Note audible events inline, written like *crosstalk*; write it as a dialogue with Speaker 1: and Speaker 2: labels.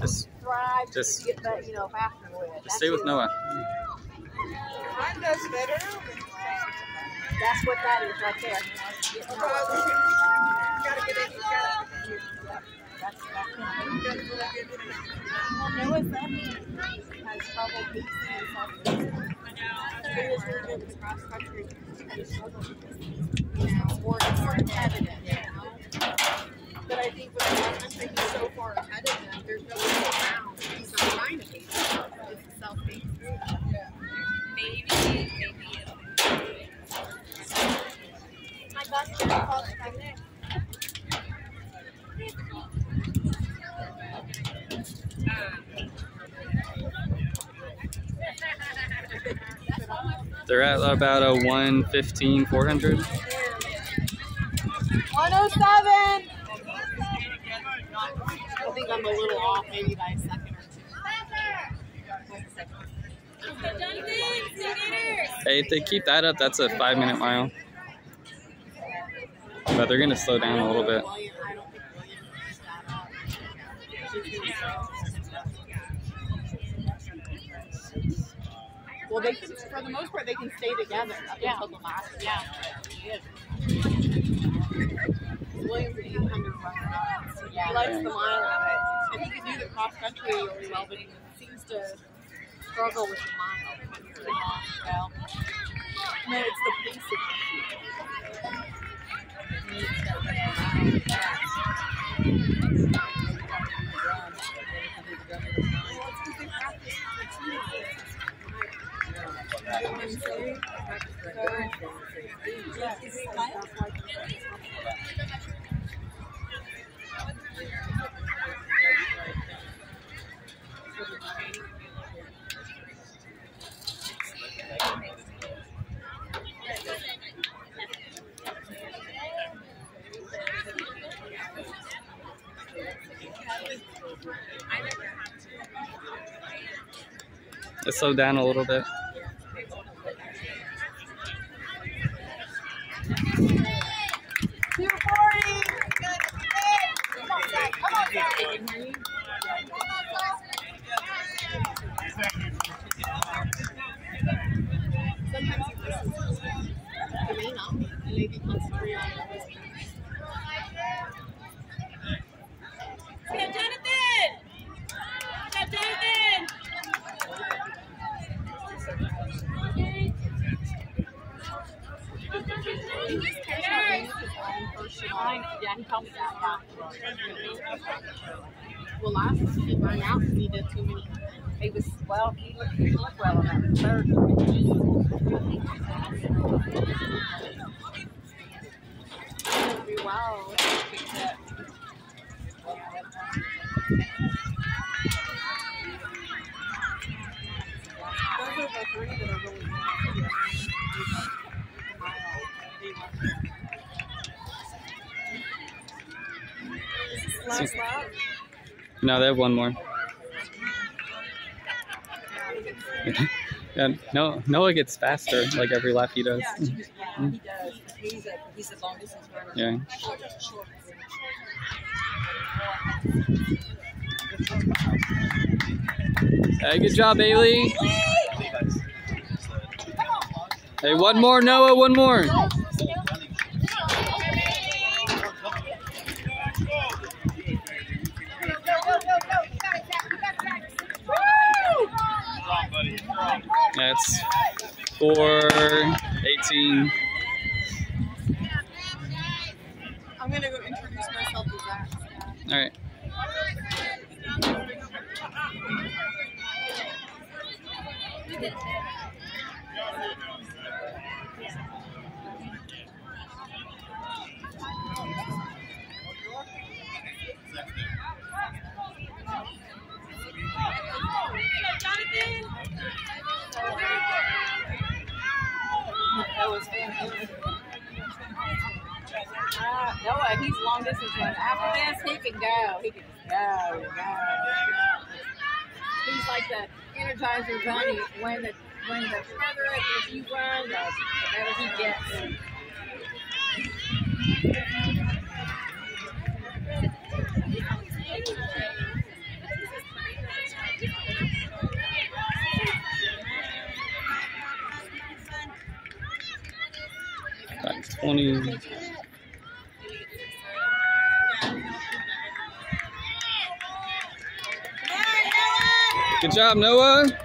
Speaker 1: Just- just-
Speaker 2: get that, you know, faster with.
Speaker 1: Just stay with Noah.
Speaker 3: Mine does better.
Speaker 2: That's what that is right there.
Speaker 3: But I think cross country, he's so far ahead of them. There's no way around. He's not trying to beat himself. It's a self-paced Yeah.
Speaker 4: Maybe, maybe
Speaker 2: My gosh, Jenny calls it right there.
Speaker 1: They're at about a 115, 400.
Speaker 2: 107. I think I'm a little off, maybe by a second or two.
Speaker 1: Hey, if they keep that up, that's a five minute mile. But they're gonna slow down a little bit.
Speaker 2: Well, they can, for the most part, they can stay together up
Speaker 4: Yeah.
Speaker 2: until the last.
Speaker 4: Yeah.
Speaker 2: William's an 800 runner.
Speaker 4: Yeah.
Speaker 2: He likes the mile of it. And he can do the cross country really well, but he seems to struggle with the mile.
Speaker 4: Well,
Speaker 2: No, it's the pacing
Speaker 1: Let's slow down a little bit.
Speaker 2: Two forty. Come on, Zach. Come on, Zach. Sometimes he listens. He may not. He may on the
Speaker 4: Jonathan! Jonathan! Yeah, he me that.
Speaker 2: Well, last he burned out he did too many.
Speaker 4: He was, well, he looked, he looked well on that third.
Speaker 2: Lap.
Speaker 1: No, they have one more. *laughs* *laughs* yeah, no, Noah gets faster like every lap he does.
Speaker 4: Yeah, he does. He's a, he's a long distance runner.
Speaker 1: Yeah. Hey, good job, Bailey. Hey, one more, Noah, one more. Yeah, it's 418.
Speaker 2: I'm gonna go introduce myself to Zach.
Speaker 1: All right.
Speaker 2: Noah, he's long distance runner. After this, he can go. He can go, go. He's like the
Speaker 4: energizer bunny. When the when the further if you run, the, the better he gets.
Speaker 1: Like 20. Good job, Noah.